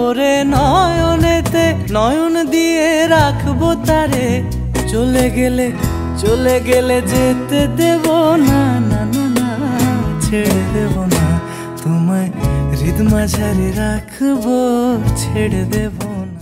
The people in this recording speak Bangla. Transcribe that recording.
ওরে নয়নেতে নয়ন দিয়ে রাখব তারে। চলে গেলে চলে গেলে যেতে দেব না না না না, ছেড়ে দেব না। তোমায় হৃদ মাঝারে রাখব, ছেড়ে দেবো